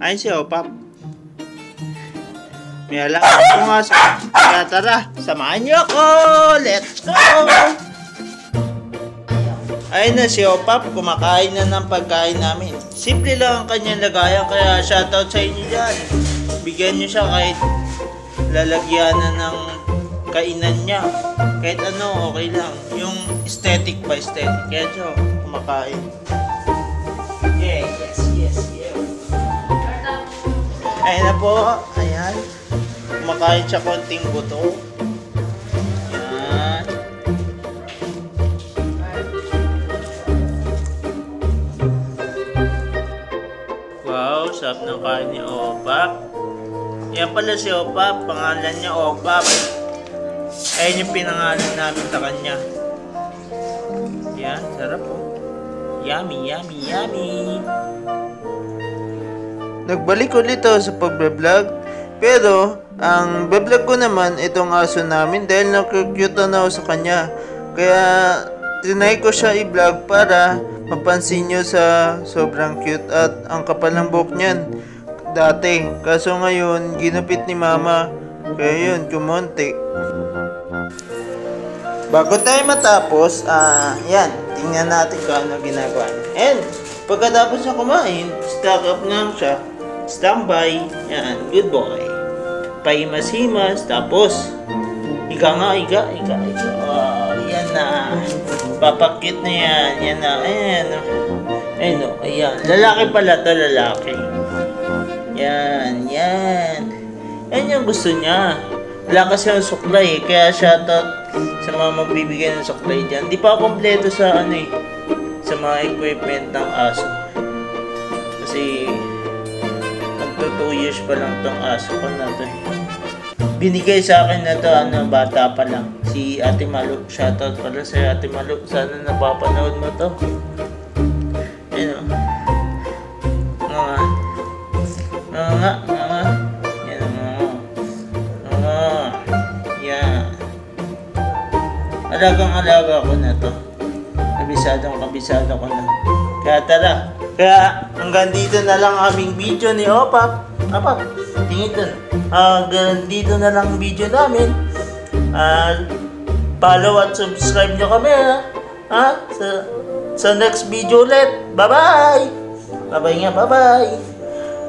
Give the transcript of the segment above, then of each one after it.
Ayun si Opap. May alam ko nga sa... Kaya tara, samahan niyo ako! Let's go! Ayun na si Opap, kumakain na ng pagkain namin. Simple lang ang kanyang lagayan, kaya shoutout sa inyo dyan. Bigyan niyo siya kahit lalagyan na ng kainan niya. Kahit ano, okay lang. Yung aesthetic ba, aesthetic. Kaya siya, kumakain. Ayun na po, ayan. Kumakain siya konting buto. Wow, sarap ng kain ni Opap. Yan pala si Opap, pangalan niya Opap. Ayun yung pinangalan namin sa kanya. Yan, sarap po. Yummy, yummy, yummy. Nagbalik ulit ako sa pagbablog. Pero, ang bablog ko naman itong aso namin dahil nakikute na ako sa kanya. Kaya, tinay ko siya i-vlog para mapansin nyo sa sobrang cute at ang kapal ng buhok niyan dati. Kaso ngayon, ginupit ni mama. Kaya yun, kumonti. Bago tayo matapos, ah, yan, tingnan natin kung ano ginagawa niya. And, pagkatapos niya kumain, stock up na siya. Standby. Yan, good boy. Pahimas-himas, tapos, ika nga, ika, ika, ika. Oh, yan na. Papakit na yan, yan na, ayan. Ayun, oh, ayan. Lalaki pala to, lalaki. Yan, yan. Yan yung gusto niya. Wala kasi yung suklay, eh, kaya shoutout sa mga magbibigay ng suklay dyan. Di pa kompleto sa ano eh, sa mga equipment ng aso. Kasi, magto 2 years pa lang tong aso ko na to eh. Binigay sa akin na to, ano, bata pa lang. Si Ate Malu, shoutout pala sa Ate Malu. Sana napapanood mo to. Ayun o. Mga, mga, mga, yan mga, mga, yan. Alagang alaga ko na to. Kabisadong kabisado ko na. Kaya tara. Kaya hanggang dito na lang aming video ni Opap. Opap, tingin dun. Hanggang dito na lang ang video namin. Ah, follow at subscribe nyo kami ha. Ha? Sa, sa next video ulit. Bye-bye! Bye-bye nga, bye-bye!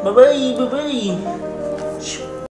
Bye-bye, bye-bye!